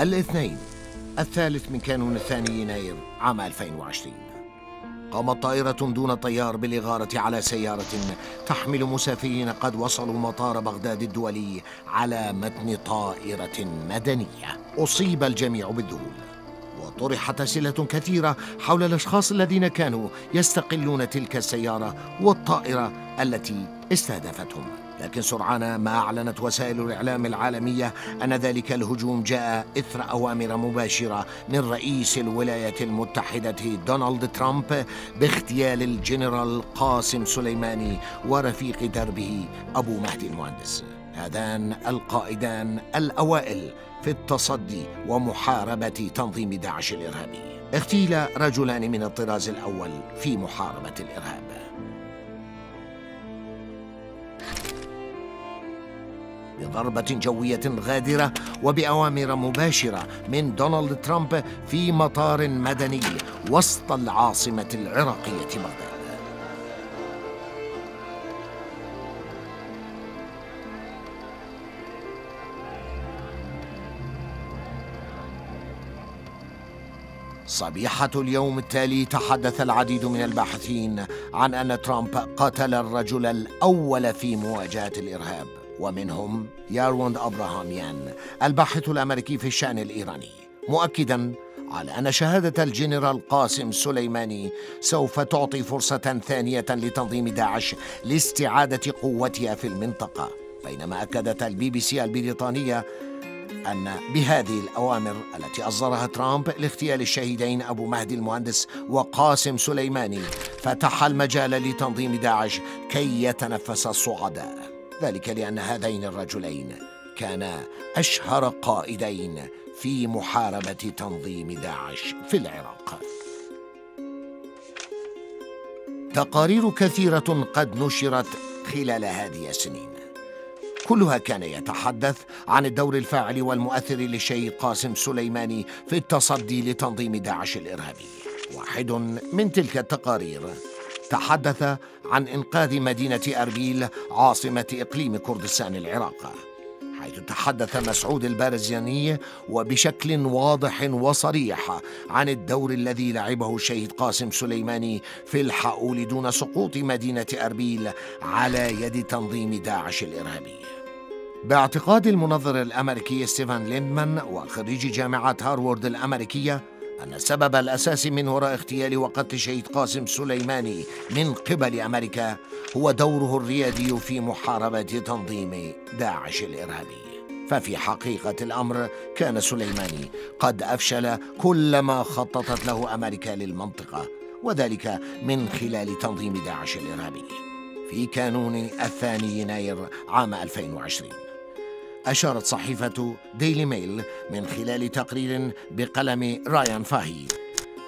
الاثنين. الثالث من كانون الثاني يناير عام 2020 قامت طائرة دون طيار بالإغارة على سيارة تحمل مسافرين قد وصلوا مطار بغداد الدولي على متن طائرة مدنية. أصيب الجميع بالذهول. وطرحت أسئلة كثيرة حول الأشخاص الذين كانوا يستقلون تلك السيارة والطائرة التي استهدفتهم. لكن سرعان ما أعلنت وسائل الإعلام العالمية أن ذلك الهجوم جاء إثر أوامر مباشرة من رئيس الولايات المتحدة دونالد ترامب باغتيال الجنرال قاسم سليماني ورفيق دربه أبو مهدي المهندس. هذان القائدان الأوائل في التصدي ومحاربة تنظيم داعش الإرهابي. اغتيل رجلان من الطراز الأول في محاربة الإرهاب. بضربة جوية غادرة وبأوامر مباشرة من دونالد ترامب في مطار مدني وسط العاصمة العراقية بغداد صبيحة اليوم التالي تحدث العديد من الباحثين عن أن ترامب قتل الرجل الأول في مواجهة الإرهاب. ومنهم ياروند أبراهاميان الباحث الأمريكي في الشأن الإيراني مؤكدا على أن شهادة الجنرال قاسم سليماني سوف تعطي فرصة ثانية لتنظيم داعش لاستعادة قوتها في المنطقة بينما أكدت البي بي سي البريطانية أن بهذه الأوامر التي أصدرها ترامب لاغتيال الشهيدين أبو مهدي المهندس وقاسم سليماني فتح المجال لتنظيم داعش كي يتنفس الصعداء. ذلك لأن هذين الرجلين كانا أشهر قائدين في محاربة تنظيم داعش في العراق. تقارير كثيرة قد نشرت خلال هذه السنين. كلها كان يتحدث عن الدور الفاعل والمؤثر للشهيد قاسم سليماني في التصدي لتنظيم داعش الإرهابي. واحد من تلك التقارير تحدث عن إنقاذ مدينة اربيل عاصمة إقليم كردستان العراق. حيث تحدث مسعود البارزياني وبشكل واضح وصريح عن الدور الذي لعبه الشهيد قاسم سليماني في الحؤول دون سقوط مدينة اربيل على يد تنظيم داعش الإرهابي. باعتقاد المنظر الأمريكي ستيفن ليندمان وخريج جامعة هارفارد الأمريكية أن السبب الأساسي من وراء اغتيال وقتل شهيد قاسم سليماني من قبل أمريكا هو دوره الريادي في محاربة تنظيم داعش الإرهابي. ففي حقيقة الأمر كان سليماني قد أفشل كل ما خططت له أمريكا للمنطقة وذلك من خلال تنظيم داعش الإرهابي في كانون الثاني يناير عام 2020 أشارت صحيفة ديلي ميل من خلال تقرير بقلم رايان فاهي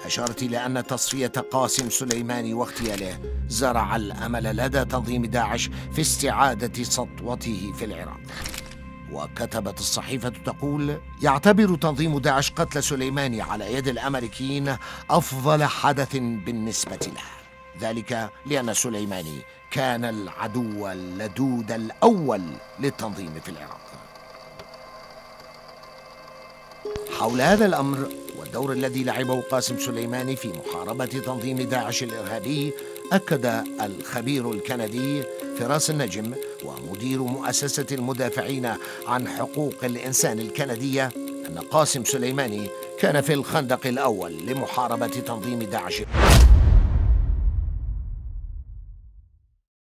أشارت إلى أن تصفية قاسم سليماني واغتياله زرع الأمل لدى تنظيم داعش في استعادة سطوته في العراق. وكتبت الصحيفة تقول يعتبر تنظيم داعش قتل سليماني على يد الأمريكيين أفضل حدث بالنسبة له. ذلك لأن سليماني كان العدو اللدود الأول للتنظيم في العراق. حول هذا الأمر والدور الذي لعبه قاسم سليماني في محاربة تنظيم داعش الإرهابي أكد الخبير الكندي فراس النجم ومدير مؤسسة المدافعين عن حقوق الإنسان الكندية أن قاسم سليماني كان في الخندق الأول لمحاربة تنظيم داعش.